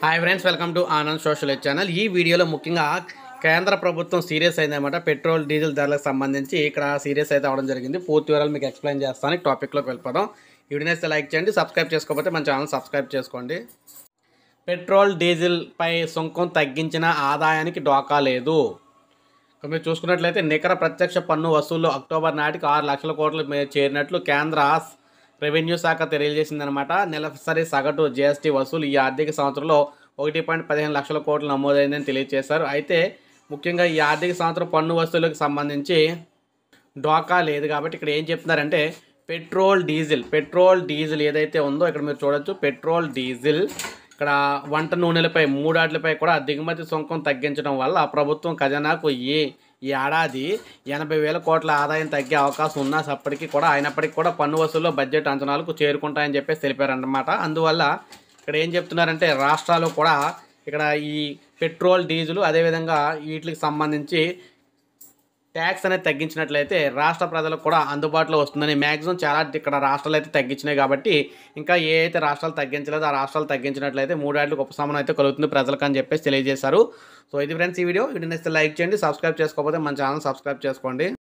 Hi friends welcome to Anand social channel ఈ వీడియోలో ముఖ్యంగా కేంద్ర ప్రభుత్వం సీరియస్ అయిందన్నమాట. పెట్రోల్ డీజిల్ ధరలకు సంబంధించి ఇక్కడ సీరియస్ అయితే అవడం జరిగింది. పూర్తి వివరాలు మీకు ఎక్స్ప్లెయిన్ చేస్తాను. టాపిక్లోకి వెళ్ళిపోదాం. ఈ లైక్ చేయండి సబ్స్క్రైబ్ చేసుకోకపోతే మన ఛానల్ సబ్స్క్రైబ్ చేసుకోండి. పెట్రోల్ డీజిల్ పై సుంకం తగ్గించిన ఆదాయానికి డోకా లేదు. మీరు చూసుకున్నట్లయితే నికర ప్రత్యక్ష పన్ను వసూళ్ళు అక్టోబర్ నాటికి ఆరు లక్షల కోట్లు చేరినట్లు కేంద్ర రెవెన్యూ శాఖ తెలియజేసిందనమాట నెలసరి సగటు జీఎస్టీ వసూలు ఈ ఆర్థిక సంవత్సరంలో ఒకటి పాయింట్ పదిహేను లక్షల కోట్లు నమోదైందని తెలియజేశారు. అయితే ముఖ్యంగా ఈ ఆర్థిక సంవత్సరం పన్ను వసూలుకు సంబంధించి డోకా లేదు కాబట్టి ఇక్కడ ఏం చెప్తున్నారంటే పెట్రోల్ డీజిల్ పెట్రోల్ డీజిల్ ఏదైతే ఉందో ఇక్కడ మీరు చూడొచ్చు పెట్రోల్ డీజిల్. ఇక్కడ వంట నూనెలపై మూడాట్లపై కూడా దిగుమతి సుంకం తగ్గించడం వల్ల ప్రభుత్వం ఖజానాకు ఏ ఈ ఏడాది ఎనభై వేల కోట్ల ఆదాయం తగ్గే అవకాశం ఉన్నప్పటికీ కూడా అయినప్పటికీ కూడా పన్ను వసూల్లో బడ్జెట్ అంచనాలకు చేరుకుంటాయని చెప్పేసి తెలిపారన్నమాట. అందువల్ల ఇక్కడ ఏం చెప్తున్నారంటే రాష్ట్రాలు కూడా ఇక్కడ ఈ పెట్రోల్ డీజిల్ అదేవిధంగా వీటికి సంబంధించి ట్యాక్స్ అనేది తగ్గించినట్లయితే రాష్ట్ర ప్రజలకు కూడా అందుబాటులో వస్తుందని మ్యాక్సిమం చాలా ఇక్కడ రాష్ట్రాలు అయితే తగ్గించినాయి కాబట్టి ఇంకా ఏ అయితే రాష్ట్రాలు తగ్గించలేదో ఆ రాష్ట్రాలు తగ్గించినట్లయితే మూడేళ్ళకి ఉపశమనం అయితే కలుగుతుంది ప్రజలకు అని చెప్పేసి తెలియజేశారు. సో ఇది ఫ్రెండ్స్ ఈ వీడియో. వీడియో నచ్చితే లైక్ చేయండి సబ్స్క్రైబ్ చేసుకోకపోతే మన ఛానల్ సబ్స్క్రైబ్ చేసుకోండి.